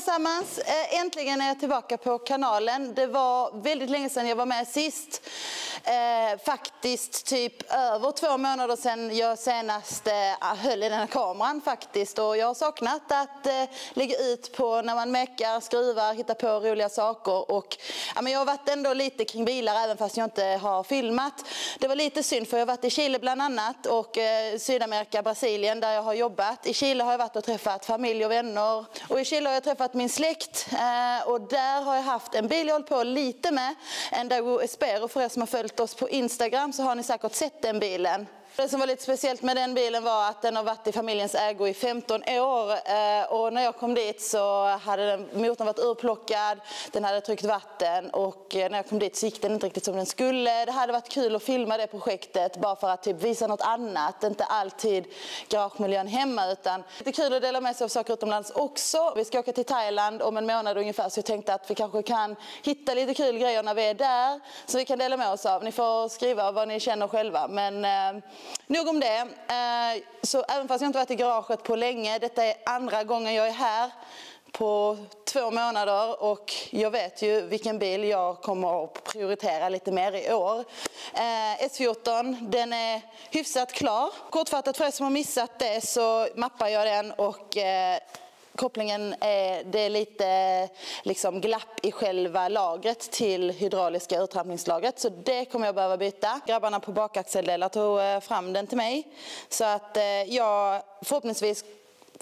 allesammans! Eh, äntligen är jag tillbaka på kanalen. Det var väldigt länge sedan jag var med sist. Eh, faktiskt typ över två månader sedan jag senast eh, höll i den här kameran faktiskt. Och jag har saknat att eh, lägga ut på när man mekar, skruvar, hittar på roliga saker. Och, ja, men jag har varit ändå lite kring bilar även fast jag inte har filmat. Det var lite synd för jag har varit i Chile bland annat och eh, Sydamerika, Brasilien där jag har jobbat. I Chile har jag varit och träffat familj och vänner. Och i Chile har jag träffat min släkt eh, och där har jag haft en bil jag hållit på lite med. En Daewoo Espero. För er som har följt oss på Instagram så har ni säkert sett den bilen. Det som var lite speciellt med den bilen var att den har varit i familjens ägo i 15 år. Eh, och när jag kom dit så hade den, motorn varit urplockad, den hade tryckt vatten och eh, när jag kom dit så gick den inte riktigt som den skulle. Det hade varit kul att filma det projektet bara för att typ visa något annat. Inte alltid garagemiljön hemma utan lite kul att dela med sig av saker utomlands också. Vi ska åka till Thailand om en månad ungefär så jag tänkte att vi kanske kan hitta lite kul grejer när vi är där som vi kan dela med oss av. Ni får skriva vad ni känner själva. Men, eh, Nog om det. Eh, så även fast jag inte varit i garaget på länge, detta är andra gången jag är här på två månader och jag vet ju vilken bil jag kommer att prioritera lite mer i år. Eh, S14, den är hyfsat klar. Kortfattat för er som har missat det så mappar jag den och eh, Kopplingen är, det är lite liksom glapp i själva lagret till hydrauliska uttrampningslagret, Så det kommer jag behöva byta. Grabbarna på bakaxeldelar tog eh, fram den till mig. Så att eh, jag förhoppningsvis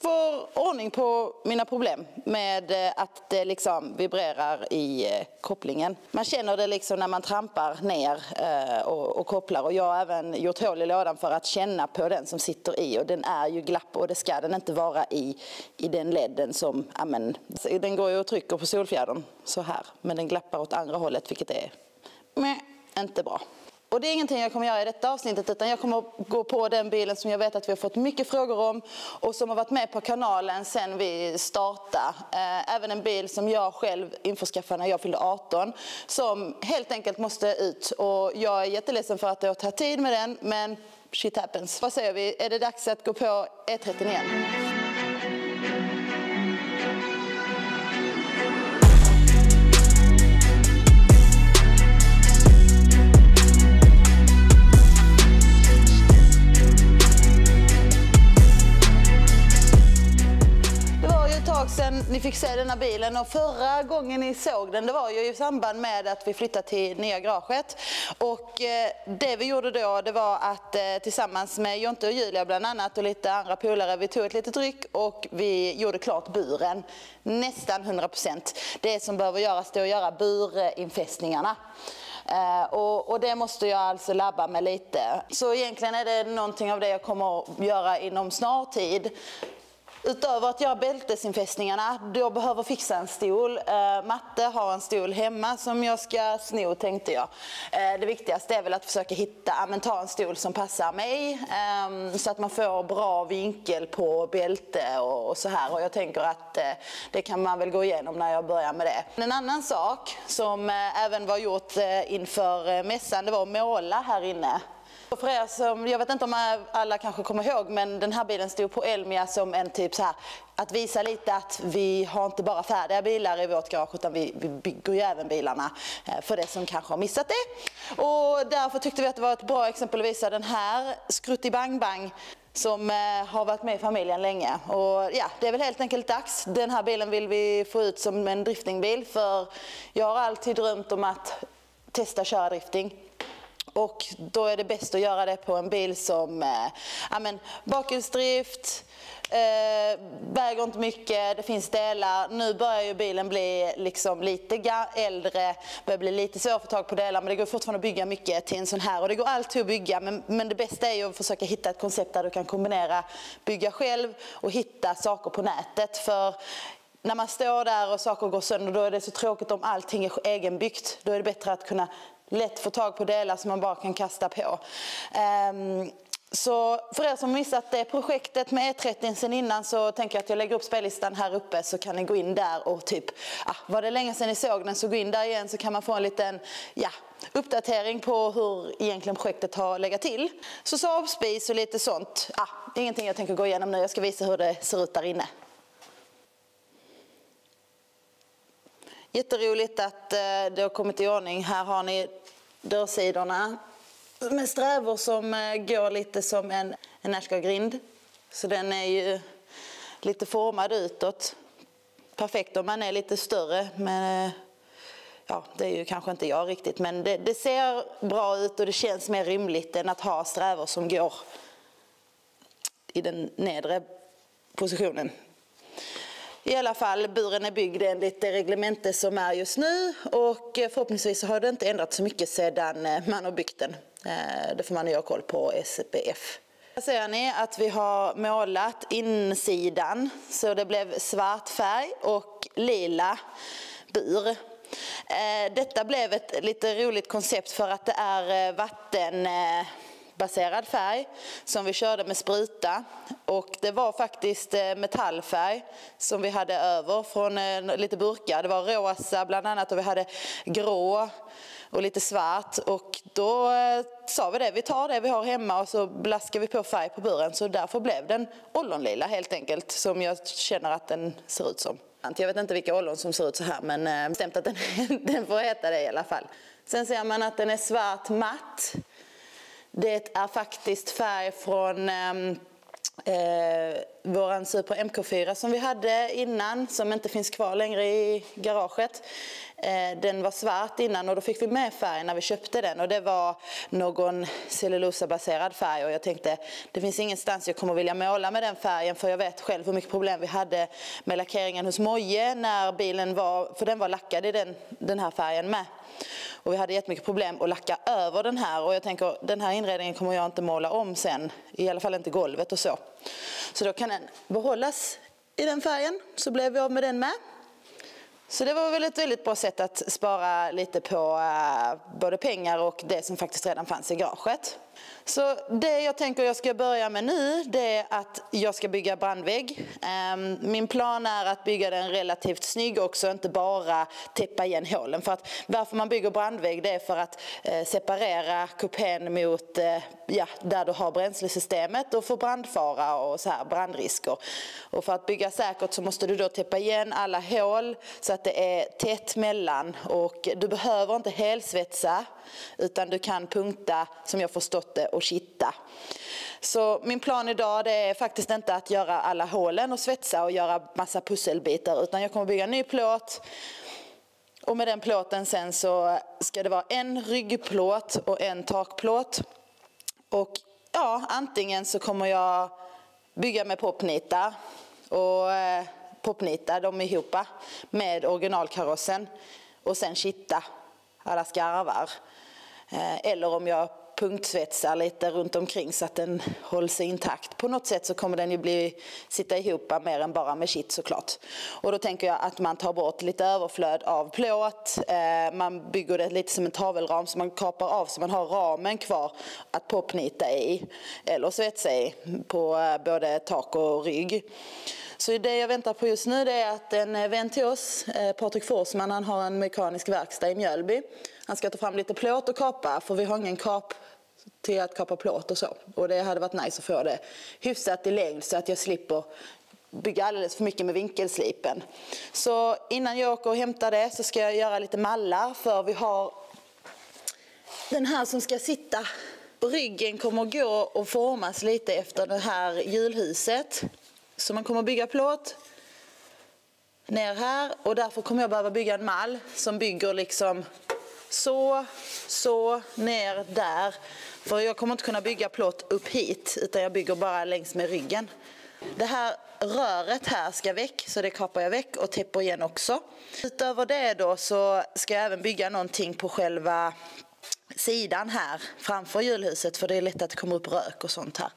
får ordning på mina problem med eh, att det liksom vibrerar i eh, kopplingen. Man känner det liksom när man trampar ner eh, och, och kopplar och jag har även gjort hål i lådan för att känna på den som sitter i och den är ju glapp och det ska den inte vara i, i den ledden som, amen, den går ju och trycker på solfjädern så här men den glappar åt andra hållet vilket är meh, inte bra. Och det är ingenting jag kommer göra i detta avsnittet utan jag kommer gå på den bilen som jag vet att vi har fått mycket frågor om och som har varit med på kanalen sedan vi startade. Eh, även en bil som jag själv införskaffade när jag fyllde 18 som helt enkelt måste ut och jag är jätteledsen för att det har tagit tid med den men shit happens. Vad säger vi? Är det dags att gå på E30 tag sedan ni fick se den här bilen och förra gången ni såg den det var ju i samband med att vi flyttade till nya garaget. Och eh, det vi gjorde då det var att eh, tillsammans med Jonte och Julia bland annat och lite andra polare vi tog ett litet ryck och vi gjorde klart buren. Nästan 100%. Det som behöver göras det är att göra burinfästningarna. Eh, och, och, det måste jag alltså labba med lite. Så egentligen är det någonting av det jag kommer att göra inom snar tid. Utöver att göra bältesinfästningarna, då behöver fixa en stol. Eh, Matte har en stol hemma som jag ska sno tänkte jag. Eh, det viktigaste är väl att försöka hitta, men ta en stol som passar mig. Eh, så att man får bra vinkel på bälte och, och så här. Och jag tänker att eh, det kan man väl gå igenom när jag börjar med det. En annan sak som eh, även var gjort eh, inför mässan, det var att måla här inne. Och för er som, jag vet inte om alla kanske kommer ihåg, men den här bilen stod på Elmia som en typ så här, att visa lite att vi har inte bara färdiga bilar i vårt garage utan vi, vi bygger ju även bilarna eh, för det som kanske har missat det. Och därför tyckte vi att det var ett bra exempel att visa den här Skrutti Bang Bang som eh, har varit med i familjen länge. Och ja, det är väl helt enkelt dags. Den här bilen vill vi få ut som en driftingbil för jag har alltid drömt om att testa köra drifting. Och då är det bäst att göra det på en bil som eh, amen, bakhjulsdrift, eh, väger inte mycket, det finns delar. Nu börjar ju bilen bli liksom lite äldre, börjar bli lite svår att få tag på delar men det går fortfarande att bygga mycket till en sån här och det går alltid att bygga men, men det bästa är ju att försöka hitta ett koncept där du kan kombinera bygga själv och hitta saker på nätet. För när man står där och saker går sönder då är det så tråkigt om allting är egenbyggt. Då är det bättre att kunna lätt få tag på delar som man bara kan kasta på. Um, så för er som missat det projektet med E30 sen innan så tänker jag att jag lägger upp spellistan här uppe så kan ni gå in där och typ, ah, var det länge sedan ni såg den så gå in där igen så kan man få en liten, ja, uppdatering på hur egentligen projektet har legat till. Så Saab-spis och lite sånt, ah, det är ingenting jag tänker gå igenom nu, jag ska visa hur det ser ut där inne. Jätteroligt att eh, det har kommit i ordning. Här har ni dörrsidorna med strävor som eh, går lite som en, en grind. Så den är ju lite formad utåt. Perfekt om man är lite större. Men, eh, ja, det är ju kanske inte jag riktigt. Men det, det ser bra ut och det känns mer rimligt än att ha strävor som går i den nedre positionen. I alla fall, buren är byggd enligt det reglemente som är just nu och eh, förhoppningsvis har det inte ändrats så mycket sedan eh, man har byggt den. Eh, det får man ha koll på SPF. Här ser ni att vi har målat insidan så det blev svart färg och lila bur. Detta blev ett lite roligt koncept för att det är vatten plastbaserad färg som vi körde med spruta och det var faktiskt eh, metallfärg som vi hade över från eh, lite burkar. Det var rosa bland annat och vi hade grå och lite svart och då eh, sa vi det, vi tar det vi har hemma och så blaskar vi på färg på buren så därför blev den ollonlila helt enkelt som jag känner att den ser ut som. Jag vet inte vilka ollon som ser ut så här men bestämt att den, den får heta det i alla fall. Sen ser man att den är svart matt det är faktiskt färg från ehm, eh, våran Super MK4 som vi hade innan som inte finns kvar längre i garaget. Eh, den var svart innan och då fick vi med färg när vi köpte den och det var någon cellulosabaserad färg och jag tänkte det finns ingenstans jag kommer vilja måla med den färgen för jag vet själv hur mycket problem vi hade med lackeringen hos Moje när bilen var, för den var lackad i den, den här färgen med. Och vi hade jättemycket problem att lacka över den här och jag tänker den här inredningen kommer jag inte måla om sen, i alla fall inte golvet och så. Så då kan den behållas i den färgen, så blev vi av med den med. Så det var väl ett väldigt bra sätt att spara lite på eh, både pengar och det som faktiskt redan fanns i garaget. Så det jag tänker jag ska börja med nu det är att jag ska bygga brandvägg. Ehm, min plan är att bygga den relativt snygg också, inte bara täppa igen hålen. För att varför man bygger brandvägg det är för att eh, separera kupén mot eh, ja, där du har bränslesystemet och för brandfara och så här, brandrisker. Och för att bygga säkert så måste du då täppa igen alla hål så att det är tätt mellan och du behöver inte helsvetsa utan du kan punkta, som jag förstått det, och kitta. Så min plan idag det är faktiskt inte att göra alla hålen och svetsa och göra massa pusselbitar utan jag kommer bygga en ny plåt och med den plåten sen så ska det vara en ryggplåt och en takplåt. Och ja, antingen så kommer jag bygga med popnita och eh, popnita dem ihop med originalkarossen och sen kitta alla skarvar. Eh, eller om jag punktsvetsar lite runt omkring så att den hålls intakt. På något sätt så kommer den ju bli, sitta ihop mer än bara med kitt såklart. Och då tänker jag att man tar bort lite överflöd av plåt. Eh, man bygger det lite som en tavelram som man kapar av så man har ramen kvar att popnita i. Eller svetsa i på eh, både tak och rygg. Så det jag väntar på just nu det är att en eh, vän till oss, eh, Patrik Forsman, han har en mekanisk verkstad i Mjölby. Han ska ta fram lite plåt och kapa för vi har ingen kap till att kapa plåt och så. Och det hade varit nice att få det hyfsat i längd så att jag slipper bygga alldeles för mycket med vinkelslipen. Så innan jag åker och hämtar det så ska jag göra lite mallar för vi har den här som ska sitta. Ryggen kommer att gå och formas lite efter det här hjulhuset. Så man kommer bygga plåt ner här och därför kommer jag behöva bygga en mall som bygger liksom så, så, ner där. För jag kommer inte kunna bygga plåt upp hit utan jag bygger bara längs med ryggen. Det här röret här ska väck så det kapar jag väck och täpper igen också. Utöver det då så ska jag även bygga någonting på själva sidan här framför hjulhuset för det är lätt att det kommer upp rök och sånt här.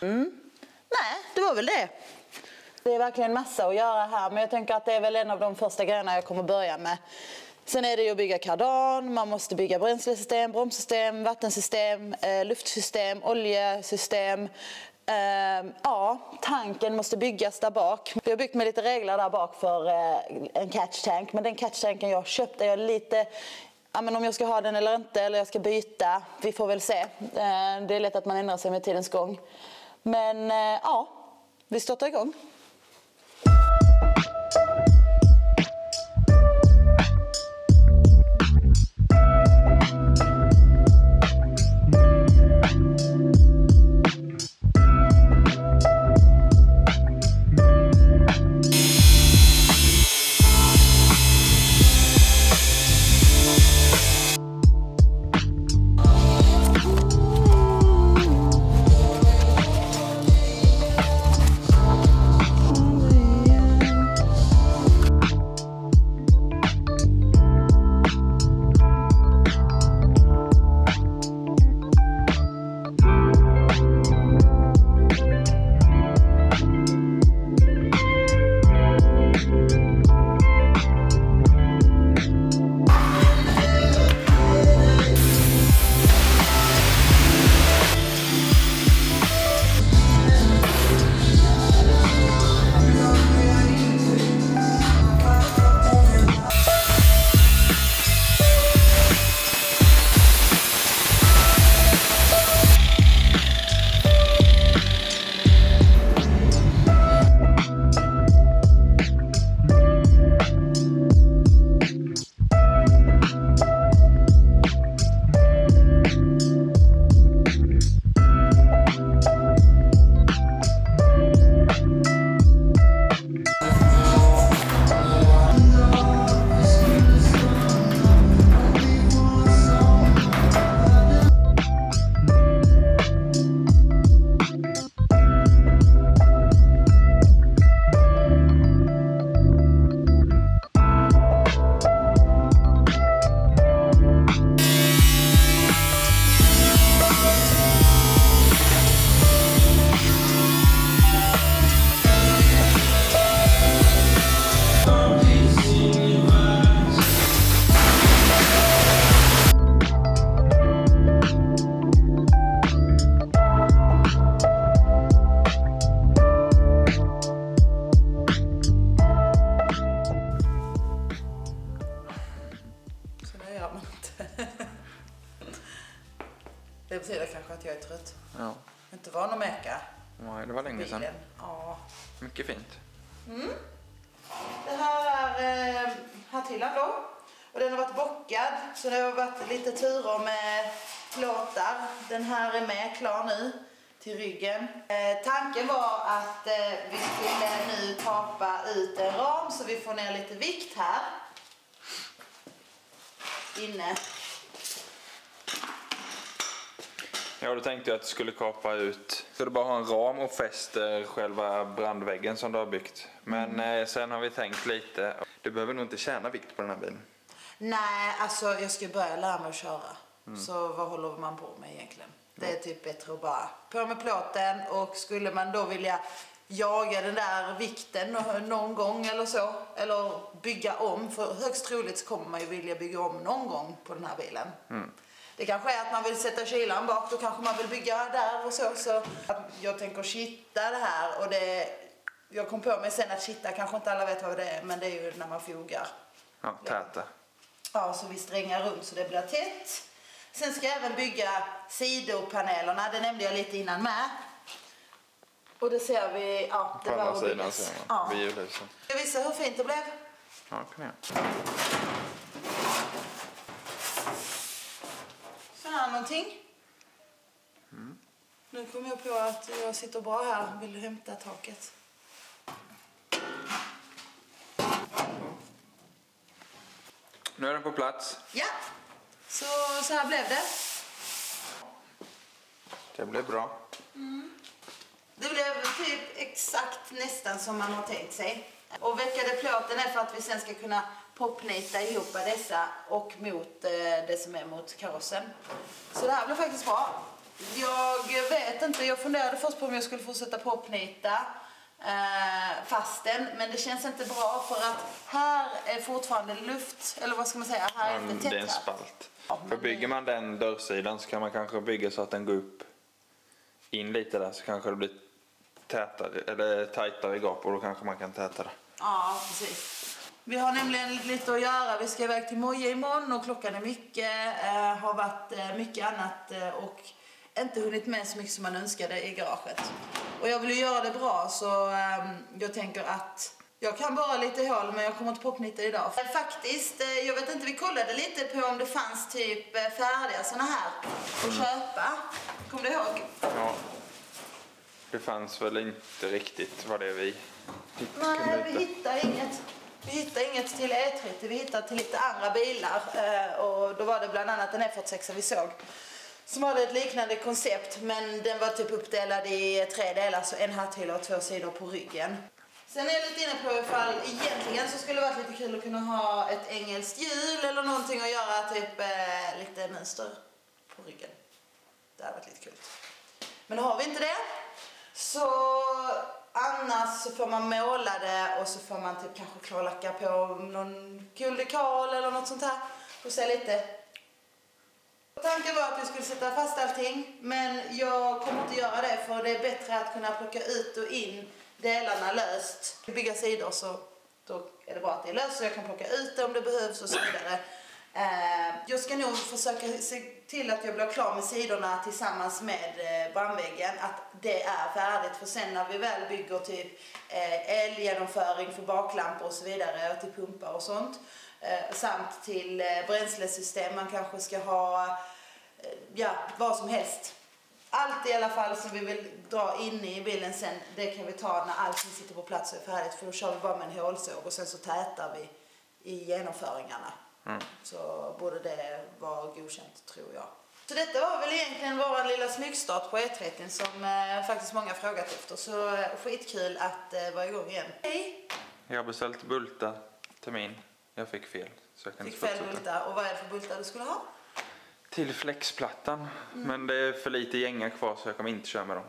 Mm. Nej, det var väl det. Det är verkligen massa att göra här men jag tänker att det är väl en av de första grejerna jag kommer börja med. Sen är det ju att bygga kardan, man måste bygga bränslesystem, bromssystem, vattensystem, eh, luftsystem, oljesystem. Eh, ja, tanken måste byggas där bak. Vi har byggt med lite regler där bak för eh, en catch tank. Men den catch tanken jag köpt är jag lite Ja, men om jag ska ha den eller inte, eller jag ska byta. Vi får väl se. Ehm, det är lätt att man ändrar sig med tidens gång. Men eh, ja, vi startar igång. Betyder kanske att jag är trött. Ja. Inte van att meka Nej, det var länge sedan. Ja. Mycket fint. Det här är eh, hatthyllan då. Och den har varit bockad så det har varit lite turer med plåtar. Den här är med klar nu till ryggen. Eh, tanken var att eh, vi skulle nu tapa ut en ram så vi får ner lite vikt här. Inne. Ja, då tänkte jag att du skulle kapa ut. Så du bara ha en ram och fäster själva brandväggen som du har byggt. Men eh, sen har vi tänkt lite. Du behöver nog inte tjäna vikt på den här bilen. Nej, alltså jag ska börja lära mig att köra. Så vad håller man på med egentligen? Det är typ bättre att bara på med plåten och skulle man då vilja jaga den där vikten nå- någon gång eller så, eller bygga om, för högst troligt så kommer man ju vilja bygga om någon gång på den här bilen. Det kanske är att man vill sätta kylan bak, då kanske man vill bygga där och så. så jag tänker kitta det här och det, jag kom på mig sen att kitta kanske inte alla vet vad det är, men det är ju när man fogar. Ja, täta. Ja, så vi strängar runt så det blir tätt. Sen ska jag även bygga sidopanelerna, det nämnde jag lite innan med. Och det ser vi, ja, det På andra sidan ser Ja. man. Vid julhusen. Ska jag visa hur fint det blev? Ja, kom igen. Här någonting. Nu kom jag på att jag sitter bra här. Vill du hämta taket? Nu är den på plats. Ja, så, så här blev det. Det blir bra. Det blev typ exakt nästan som man har tänkt sig. Och veckade plåten är för att vi sen ska kunna popnita ihop dessa och mot eh, det som är mot karossen. Så det här blev faktiskt bra. Jag vet inte, jag funderade först på om jag skulle fortsätta popnita eh, fasten, men det känns inte bra för att här är fortfarande luft, eller vad ska man säga, här är inte det är en spalt. Ja, För bygger man den dörrsidan så kan man kanske bygga så att den går upp in lite där så kanske det blir tätare, eller tajtare gap och då kanske man kan täta det. Ja, precis. Vi har nämligen lite att göra. Vi ska iväg till Moja imorgon och klockan är mycket. Eh, har varit eh, mycket annat eh, och inte hunnit med så mycket som man önskade i garaget. Och jag vill ju göra det bra så eh, jag tänker att jag kan bara lite hål men jag kommer inte popnita idag. Eh, Faktiskt, jag vet inte, vi kollade lite på om det fanns typ färdiga såna här att köpa. Kommer du ihåg? Ja. Det fanns väl inte riktigt vad det är vi hittade. Nej, vi hittar inget. Vi hittade inget till E30, vi hittade till lite andra bilar. Eh, och då var det bland annat en F46 vi såg. Som hade ett liknande koncept men den var typ uppdelad i tre delar, så en hatthylla och två sidor på ryggen. Sen är jag lite inne på ifall egentligen så skulle det varit lite kul att kunna ha ett engelskt hjul eller någonting och göra typ eh, lite mönster på ryggen. Det hade varit lite kul. Men har vi inte det så annars så får man måla det och så får man typ kanske klarlacka på någon guldekal eller något sånt här. Och se lite. Tanken var att vi skulle sätta fast allting men jag kommer inte göra det för det är bättre att kunna plocka ut och in delarna löst. Bygga sidor så då är det bra att det är löst så jag kan plocka ut det om det behövs och så vidare. Eh, jag ska nog försöka se till att jag blir klar med sidorna tillsammans med eh, brandväggen. Att det är färdigt. För sen när vi väl bygger typ eh, elgenomföring för baklampor och så vidare och till pumpar och sånt. Eh, samt till eh, bränslesystem. Man kanske ska ha eh, ja, vad som helst. Allt i alla fall som vi vill dra inne i bilen sen, det kan vi ta när allting sitter på plats och är färdigt. För då kör vi bara med en hålsåg och sen så tätar vi i genomföringarna. Så borde det vara godkänt tror jag. Så detta var väl egentligen vår lilla smygstart på E30 som eh, faktiskt många frågat efter. Så eh, skitkul att eh, vara igång igen. Hej! Jag har beställt bultar till min. Jag fick fel. Så jag kan Fick inte fel bultar. Och vad är det för bultar du skulle ha? Till flexplattan. Mm. Men det är för lite gänga kvar så jag kommer inte köra med dem.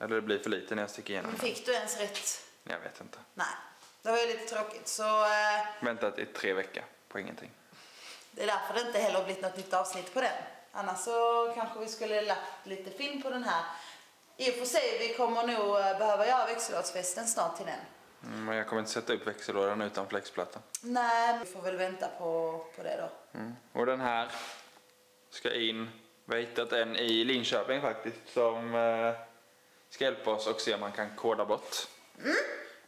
Eller det blir för lite när jag sticker igenom. Fick du ens rätt? Jag vet inte. Nej. Det var ju lite tråkigt. Så eh, Väntat i tre veckor på ingenting. Det är därför det inte heller har blivit något nytt avsnitt på den. Annars så kanske vi skulle lagt lite film på den här. I och för sig, vi kommer nog eh, behöva göra växellådsfesten snart till den. Mm, Men jag kommer inte sätta upp växellådan utan flexplatta. Nej, vi får väl vänta på, på det då. Mm. Och den här ska in, Vi har hittat en i Linköping faktiskt som eh, ska hjälpa oss och se om man kan koda bort.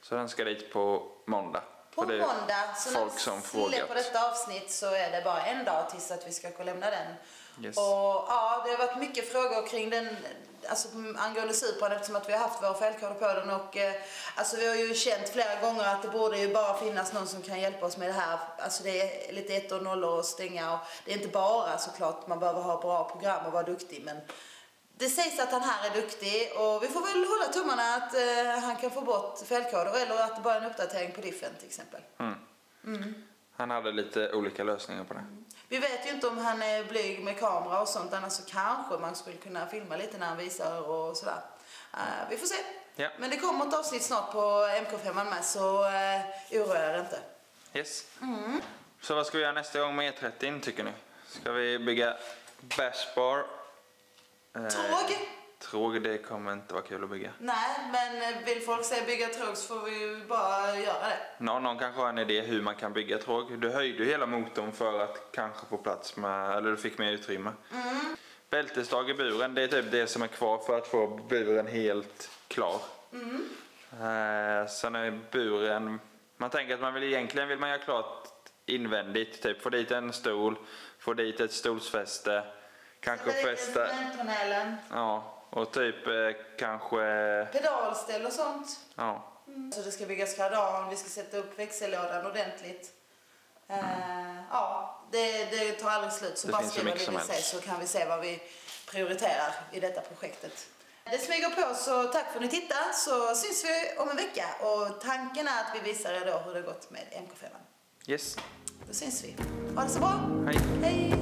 Så den ska dit på måndag. På måndag, så när folk vi som släpper detta avsnitt så är det bara en dag tills att vi ska gå och lämna den. Yes. Och ja, det har varit mycket frågor kring den, alltså angående Supran eftersom att vi har haft våra fälgkoder på den och eh, alltså vi har ju känt flera gånger att det borde ju bara finnas någon som kan hjälpa oss med det här. Alltså det är lite ett och nollor att stänga och det är inte bara såklart man behöver ha bra program och vara duktig men det sägs att han här är duktig och vi får väl hålla tummarna att eh, han kan få bort fälgkoder eller att det bara är en uppdatering på diffen till exempel. Han hade lite olika lösningar på det. Vi vet ju inte om han är blyg med kamera och sånt, annars så kanske man skulle kunna filma lite när han visar och sådär. Eh, vi får se. Ja. Men det kommer ett avsnitt snart på MK5 med, så uh, oroa er inte. Yes. Så vad ska vi göra nästa gång med E30 tycker ni? Ska vi bygga bashbar? Eh, Tråg? Tråg, det kommer inte vara kul att bygga. Nej, men eh, vill folk se bygga tråg så får vi ju bara göra det. Någon, någon kanske har en idé hur man kan bygga tråg. Du höjde ju hela motorn för att kanske få plats med, eller du fick mer utrymme. Mm. Bältesdrag i buren, det är typ det som är kvar för att få buren helt klar. Mm. Eh, sen är buren, man tänker att man vill egentligen vill man göra klart invändigt, typ få dit en stol, få dit ett stolsfäste, kanske fästa, Instrumentpanelen, ja, och typ eh, kanske, pedalställ och sånt. ja, Så det ska byggas kardan, vi ska sätta upp växellådan ordentligt. Eh, ja, det, det tar aldrig slut. Så Det bara skriv vad ni vill se så kan vi se vad vi prioriterar i detta projektet. Det smyger på så tack för att ni tittar så syns vi om en vecka och tanken är att vi visar er då hur det gått med MK5. yes, Då syns vi. Ha det så bra. hej. Hej!